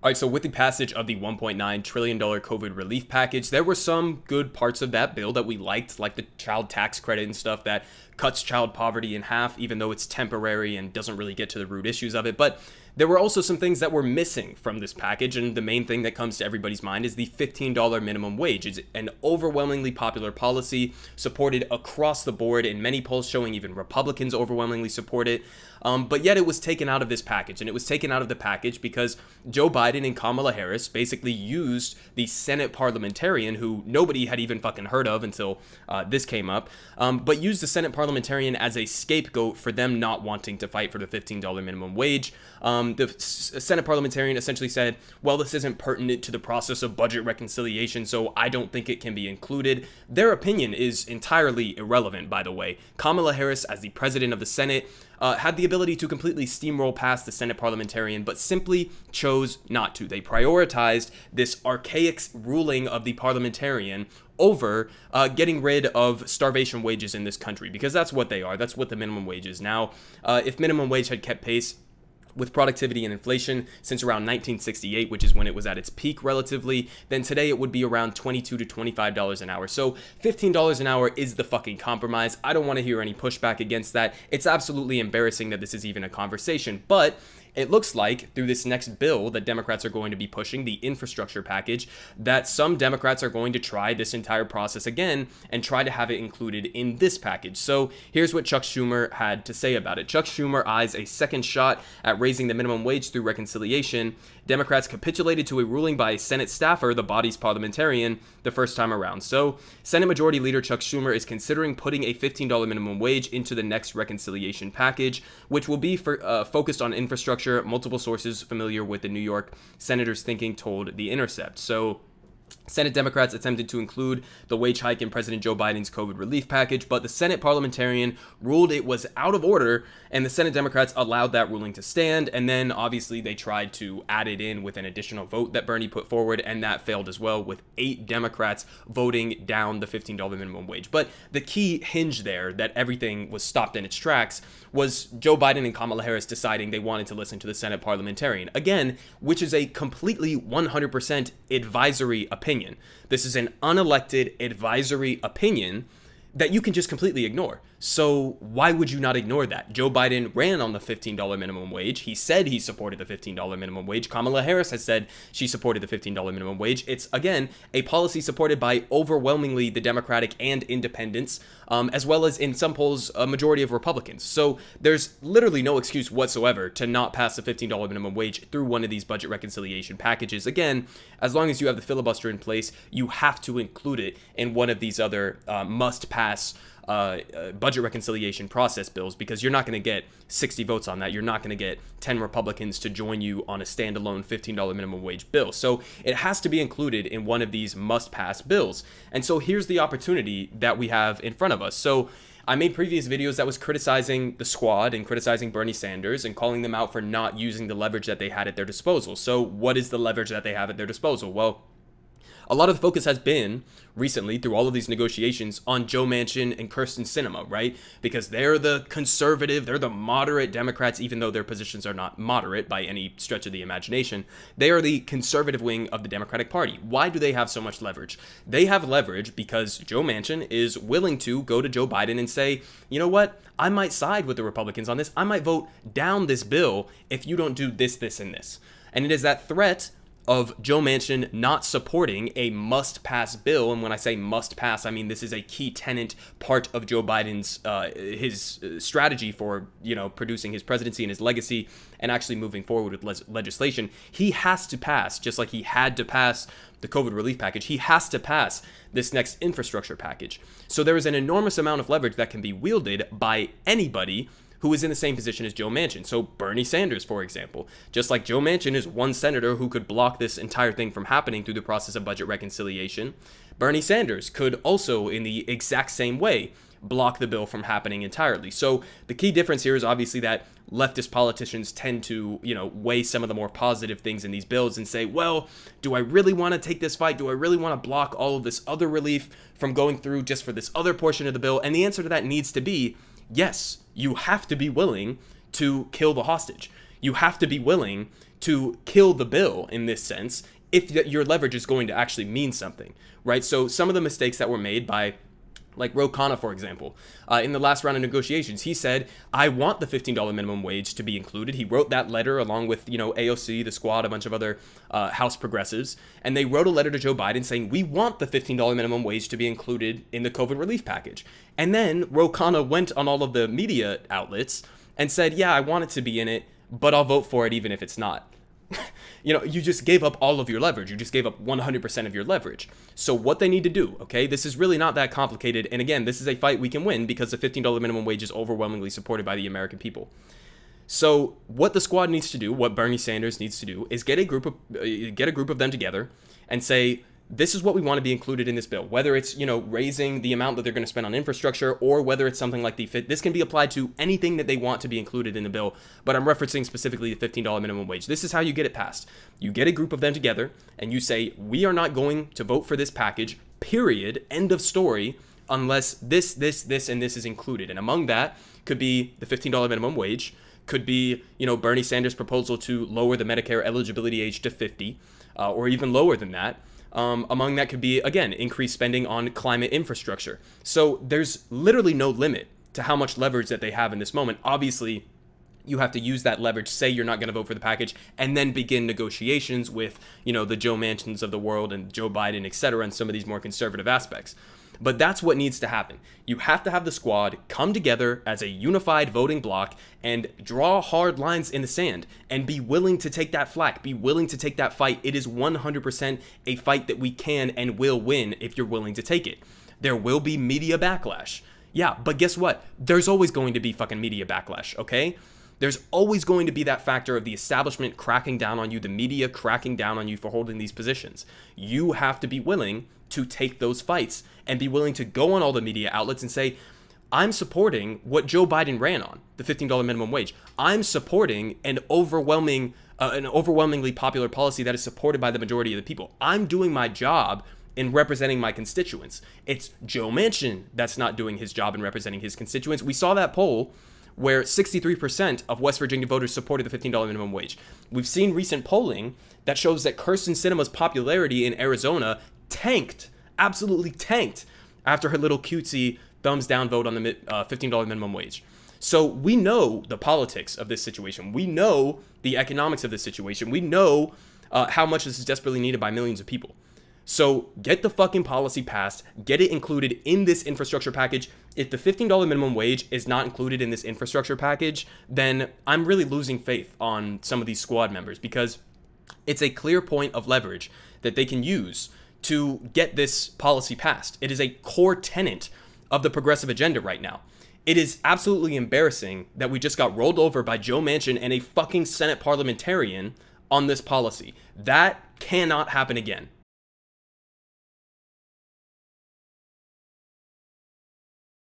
All right, so with the passage of the $1.9 trillion COVID relief package, there were some good parts of that bill that we liked, like the child tax credit and stuff that cuts child poverty in half, even though it's temporary and doesn't really get to the root issues of it. But there were also some things that were missing from this package, and the main thing that comes to everybody's mind is the $15 minimum wage. It's an overwhelmingly popular policy, supported across the board in many polls, showing even Republicans overwhelmingly support it. Um, but yet it was taken out of this package, and it was taken out of the package because Joe Biden and Kamala Harris basically used the Senate parliamentarian, who nobody had even fucking heard of until uh, this came up, um, but used the Senate parliamentarian as a scapegoat for them not wanting to fight for the $15 minimum wage. Um, the Senate parliamentarian essentially said, well, this isn't pertinent to the process of budget reconciliation, so I don't think it can be included. Their opinion is entirely irrelevant, by the way. Kamala Harris, as the president of the Senate, uh, had the ability to completely steamroll past the Senate parliamentarian, but simply chose not to. They prioritized this archaic ruling of the parliamentarian over uh, getting rid of starvation wages in this country because that's what they are. That's what the minimum wage is now. Uh, if minimum wage had kept pace with productivity and inflation since around 1968, which is when it was at its peak relatively, then today it would be around 22 to $25 an hour. So $15 an hour is the fucking compromise. I don't want to hear any pushback against that. It's absolutely embarrassing that this is even a conversation, but it looks like through this next bill that Democrats are going to be pushing, the infrastructure package, that some Democrats are going to try this entire process again and try to have it included in this package. So here's what Chuck Schumer had to say about it. Chuck Schumer eyes a second shot at raising the minimum wage through reconciliation. Democrats capitulated to a ruling by Senate staffer, the body's parliamentarian, the first time around. So Senate Majority Leader Chuck Schumer is considering putting a $15 minimum wage into the next reconciliation package, which will be for, uh, focused on infrastructure multiple sources familiar with the New York senator's thinking told The Intercept. So Senate Democrats attempted to include the wage hike in President Joe Biden's COVID relief package, but the Senate parliamentarian ruled it was out of order, and the Senate Democrats allowed that ruling to stand. And then obviously they tried to add it in with an additional vote that Bernie put forward, and that failed as well, with eight Democrats voting down the $15 minimum wage. But the key hinge there that everything was stopped in its tracks was Joe Biden and Kamala Harris deciding they wanted to listen to the Senate parliamentarian. Again, which is a completely 100% advisory opinion. This is an unelected advisory opinion that you can just completely ignore. So why would you not ignore that? Joe Biden ran on the $15 minimum wage. He said he supported the $15 minimum wage. Kamala Harris has said she supported the $15 minimum wage. It's, again, a policy supported by overwhelmingly the Democratic and independents, um, as well as in some polls, a majority of Republicans. So there's literally no excuse whatsoever to not pass the $15 minimum wage through one of these budget reconciliation packages. Again, as long as you have the filibuster in place, you have to include it in one of these other uh, must pass uh, uh, budget reconciliation process bills because you're not going to get 60 votes on that. You're not going to get 10 Republicans to join you on a standalone $15 minimum wage bill. So it has to be included in one of these must pass bills. And so here's the opportunity that we have in front of us. So I made previous videos that was criticizing the squad and criticizing Bernie Sanders and calling them out for not using the leverage that they had at their disposal. So what is the leverage that they have at their disposal? Well, a lot of the focus has been recently through all of these negotiations on Joe Manchin and Kyrsten Sinema, right? Because they're the conservative, they're the moderate Democrats, even though their positions are not moderate by any stretch of the imagination. They are the conservative wing of the Democratic Party. Why do they have so much leverage? They have leverage because Joe Manchin is willing to go to Joe Biden and say, you know what? I might side with the Republicans on this. I might vote down this bill if you don't do this, this, and this. And it is that threat of Joe Manchin not supporting a must pass bill. And when I say must pass, I mean this is a key tenant part of Joe Biden's uh, his uh, strategy for you know producing his presidency and his legacy and actually moving forward with le- legislation. He has to pass, just like he had to pass the COVID relief package. He has to pass this next infrastructure package. So there is an enormous amount of leverage that can be wielded by anybody who is in the same position as Joe Manchin. So Bernie Sanders, for example, just like Joe Manchin is one senator who could block this entire thing from happening through the process of budget reconciliation, Bernie Sanders could also, in the exact same way, block the bill from happening entirely. So the key difference here is obviously that leftist politicians tend to, you know, weigh some of the more positive things in these bills and say, well, do I really want to take this fight? Do I really want to block all of this other relief from going through just for this other portion of the bill? And the answer to that needs to be yes, you have to be willing to kill the hostage. You have to be willing to kill the bill in this sense if your leverage is going to actually mean something, right? So some of the mistakes that were made by like Ro Khanna, for example, uh, in the last round of negotiations, he said, "I want the $15 minimum wage to be included." He wrote that letter along with you know AOC, the Squad, a bunch of other uh, House progressives, and they wrote a letter to Joe Biden saying, "We want the $15 minimum wage to be included in the COVID relief package." And then Ro Khanna went on all of the media outlets and said, "Yeah, I want it to be in it, but I'll vote for it even if it's not." you know, you just gave up all of your leverage. You just gave up 100% of your leverage. So what they need to do, okay, this is really not that complicated. And again, this is a fight we can win because the $15 minimum wage is overwhelmingly supported by the American people. So what the squad needs to do, what Bernie Sanders needs to do, is get a group of uh, get a group of them together and say, this is what we want to be included in this bill. Whether it's you know raising the amount that they're going to spend on infrastructure or whether it's something like the fit this can be applied to anything that they want to be included in the bill but i'm referencing specifically the $15 minimum wage. This is how you get it passed. You get a group of them together and you say we are not going to vote for this package period end of story unless this this this and this is included. And among that could be the $15 minimum wage could be you know bernie sanders proposal to lower the medicare eligibility age to 50 uh, or even lower than that um, among that could be, again, increased spending on climate infrastructure. So there's literally no limit to how much leverage that they have in this moment. Obviously, you have to use that leverage say you're not going to vote for the package and then begin negotiations with you know the joe manchins of the world and joe biden et cetera and some of these more conservative aspects but that's what needs to happen. You have to have the squad come together as a unified voting block and draw hard lines in the sand and be willing to take that flack, be willing to take that fight. It is 100% a fight that we can and will win if you're willing to take it. There will be media backlash. Yeah, but guess what? There's always going to be fucking media backlash, okay? There's always going to be that factor of the establishment cracking down on you, the media cracking down on you for holding these positions. You have to be willing to take those fights and be willing to go on all the media outlets and say, I'm supporting what Joe Biden ran on, the $15 minimum wage. I'm supporting an overwhelming uh, an overwhelmingly popular policy that is supported by the majority of the people. I'm doing my job in representing my constituents. It's Joe Manchin that's not doing his job in representing his constituents. We saw that poll where 63% of West Virginia voters supported the $15 minimum wage. We've seen recent polling that shows that Kyrsten Sinema's popularity in Arizona tanked, absolutely tanked, after her little cutesy thumbs down vote on the uh, $15 minimum wage. So we know the politics of this situation. We know the economics of this situation. We know uh, how much this is desperately needed by millions of people. So get the fucking policy passed, get it included in this infrastructure package. If the $15 minimum wage is not included in this infrastructure package, then I'm really losing faith on some of these squad members because it's a clear point of leverage that they can use to get this policy passed. It is a core tenet of the progressive agenda right now. It is absolutely embarrassing that we just got rolled over by Joe Manchin and a fucking Senate parliamentarian on this policy. That cannot happen again.